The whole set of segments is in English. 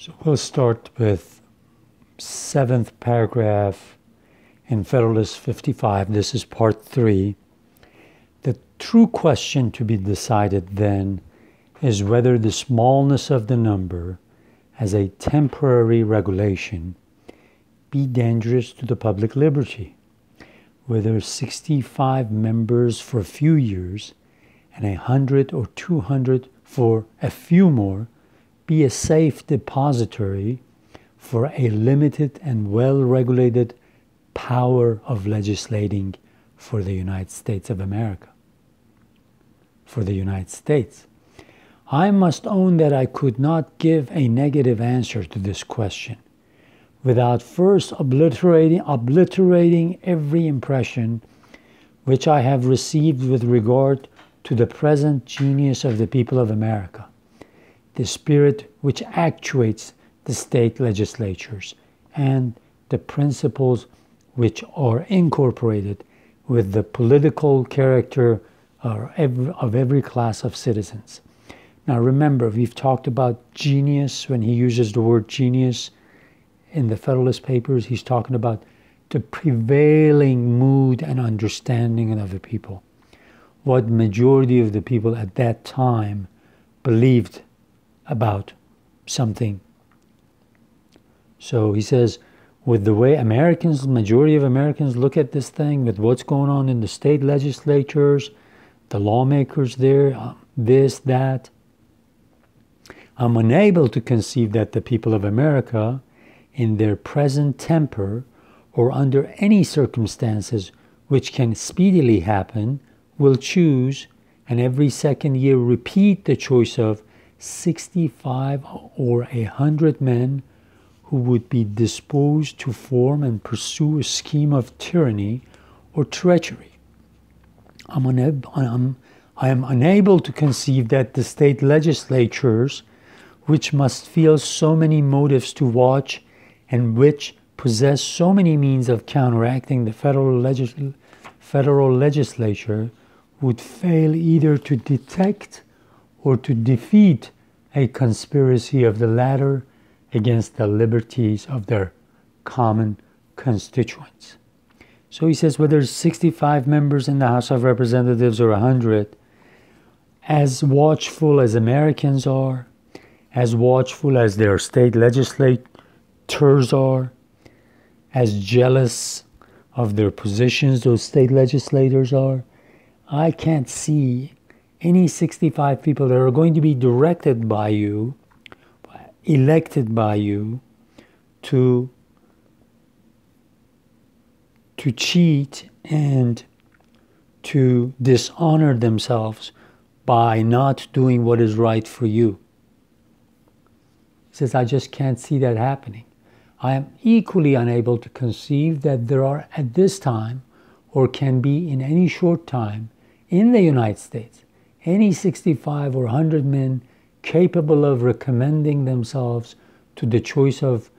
So we'll start with seventh paragraph in Federalist 55. This is part three. The true question to be decided then is whether the smallness of the number as a temporary regulation be dangerous to the public liberty, whether 65 members for a few years and a hundred or 200 for a few more be a safe depository for a limited and well regulated power of legislating for the United States of America. For the United States. I must own that I could not give a negative answer to this question without first obliterating, obliterating every impression which I have received with regard to the present genius of the people of America, the spirit which actuates the state legislatures, and the principles which are incorporated with the political character of every class of citizens. Now remember, we've talked about genius when he uses the word genius in the Federalist Papers. He's talking about the prevailing mood and understanding of the people. What majority of the people at that time believed about something. So he says, with the way Americans, majority of Americans look at this thing, with what's going on in the state legislatures, the lawmakers there, uh, this, that, I'm unable to conceive that the people of America, in their present temper or under any circumstances which can speedily happen, will choose and every second year repeat the choice of 65 or a 100 men who would be disposed to form and pursue a scheme of tyranny or treachery. I'm I'm, I am unable to conceive that the state legislatures which must feel so many motives to watch and which possess so many means of counteracting the federal, legis- federal legislature would fail either to detect or to defeat a conspiracy of the latter against the liberties of their common constituents. So he says whether 65 members in the House of Representatives or 100, as watchful as Americans are, as watchful as their state legislators are, as jealous of their positions those state legislators are. I can't see any 65 people that are going to be directed by you, elected by you, to to cheat and to dishonor themselves by not doing what is right for you He says, I just can't see that happening. I am equally unable to conceive that there are at this time, or can be in any short time, in the United States, any 65 or 100 men capable of recommending themselves to the choice of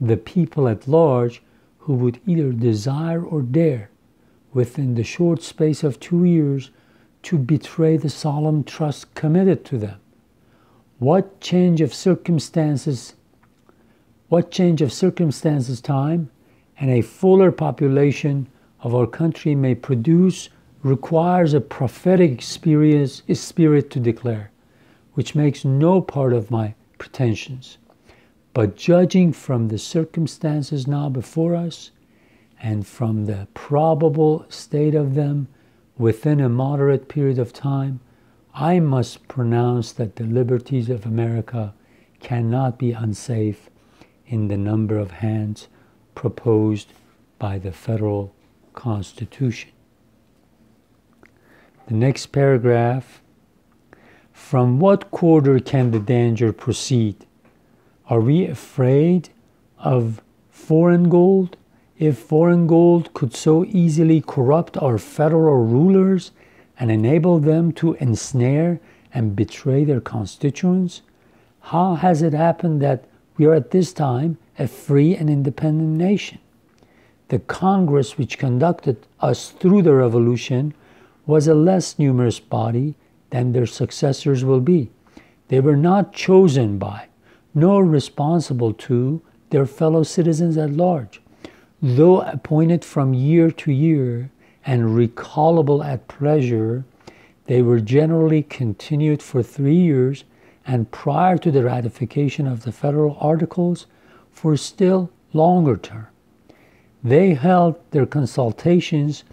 the people at large who would either desire or dare, within the short space of two years, to betray the solemn trust committed to them. What change of circumstances, what change of circumstances, time, and a fuller population of our country may produce requires a prophetic experience, spirit to declare, which makes no part of my pretensions. But judging from the circumstances now before us and from the probable state of them within a moderate period of time, I must pronounce that the liberties of America cannot be unsafe in the number of hands proposed by the federal Constitution. The next paragraph From what quarter can the danger proceed? Are we afraid of foreign gold? If foreign gold could so easily corrupt our federal rulers and enable them to ensnare and betray their constituents? How has it happened that we are at this time a free and independent nation? The Congress which conducted us through the revolution was a less numerous body than their successors will be. They were not chosen by, nor responsible to their fellow citizens at large. Though appointed from year to year and recallable at pleasure, they were generally continued for three years and prior to the ratification of the federal articles for still longer term. They held their consultations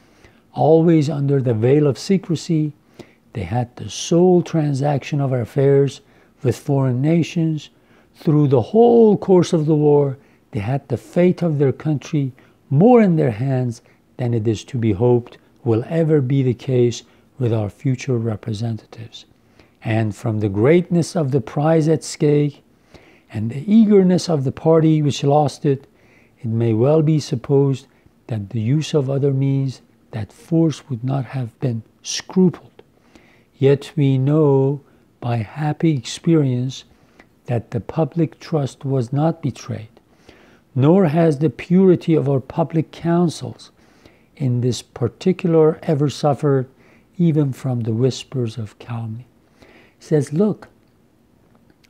always under the veil of secrecy. They had the sole transaction of our affairs with foreign nations. Through the whole course of the war, they had the fate of their country more in their hands than it is to be hoped will ever be the case with our future representatives. And from the greatness of the prize at stake and the eagerness of the party which lost it, it may well be supposed that the use of other means, that force would not have been scrupled. Yet we know by happy experience that the public trust was not betrayed, nor has the purity of our public councils in this particular ever suffered even from the whispers of calumny. He says, Look,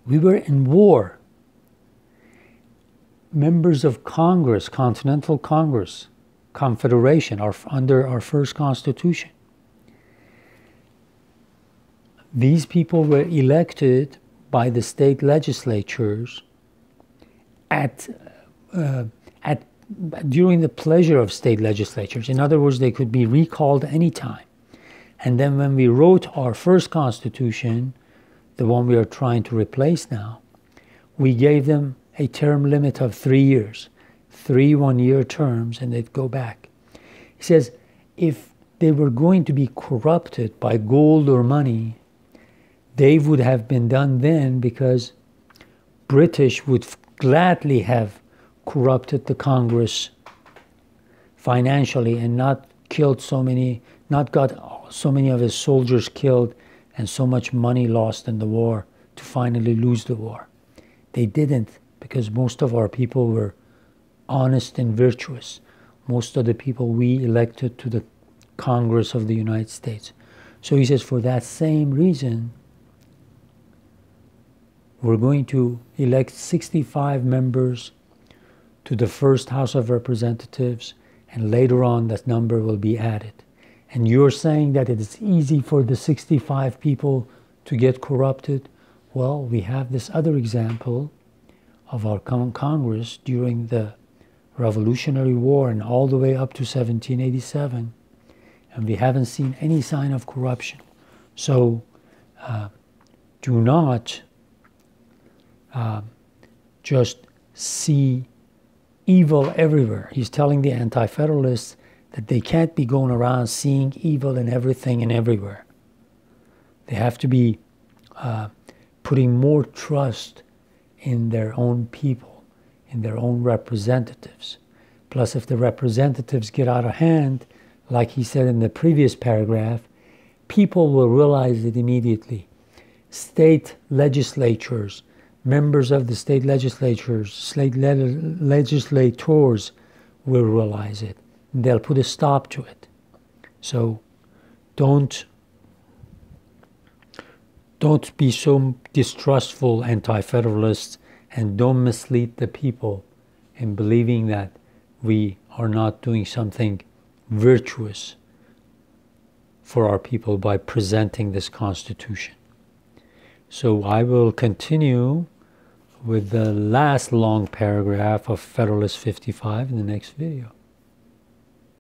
we were in war members of Congress, Continental Congress, Confederation, our, under our first Constitution. These people were elected by the state legislatures at, uh, at, during the pleasure of state legislatures. In other words, they could be recalled anytime. And then when we wrote our first Constitution, the one we are trying to replace now, we gave them a term limit of three years, three one year terms, and they'd go back. He says, if they were going to be corrupted by gold or money, they would have been done then because British would gladly have corrupted the Congress financially and not killed so many, not got so many of his soldiers killed and so much money lost in the war to finally lose the war. They didn't because most of our people were honest and virtuous. Most of the people we elected to the Congress of the United States. So he says, for that same reason, we're going to elect 65 members to the first House of Representatives, and later on that number will be added. And you're saying that it is easy for the 65 people to get corrupted? Well, we have this other example of our Congress during the Revolutionary War and all the way up to 1787, and we haven't seen any sign of corruption. So uh, do not uh, just see evil everywhere. He's telling the Anti Federalists that they can't be going around seeing evil in everything and everywhere. They have to be uh, putting more trust in their own people, in their own representatives. Plus, if the representatives get out of hand, like he said in the previous paragraph, people will realize it immediately. State legislatures, members of the state legislatures, state le- legislators will realize it. They'll put a stop to it. So don't don't be so distrustful anti federalists and don't mislead the people in believing that we are not doing something virtuous for our people by presenting this Constitution. So I will continue with the last long paragraph of Federalist 55 in the next video.